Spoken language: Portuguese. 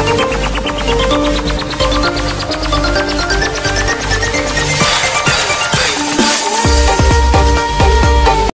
Música